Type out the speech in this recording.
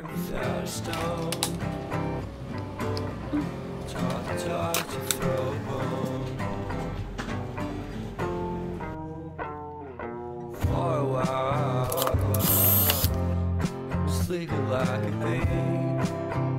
turns a stone. Talk, talk to throw bone. For a while, sleeping like a baby.